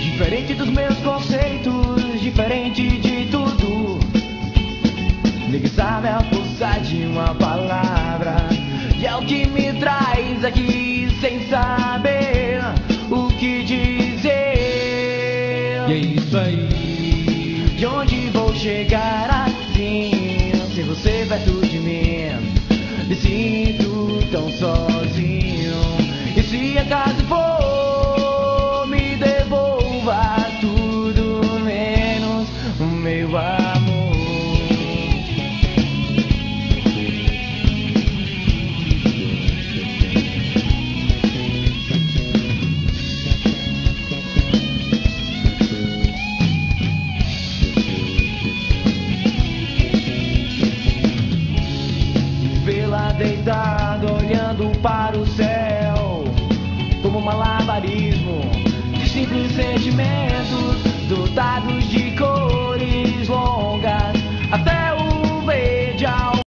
Diferente dos meus conceitos, diferente de tudo. Ninguém sabe força de uma palavra. E é o que me traz aqui sem saber o que dizer. E é isso aí. De onde vou chegar assim? Sem você perto de mim, me sinto tão sozinho. E se acaso for, me devolva tudo menos o meu amor. Vê-la deitada olhando para o céu Como um malabarismo De simples sentimentos Dotados de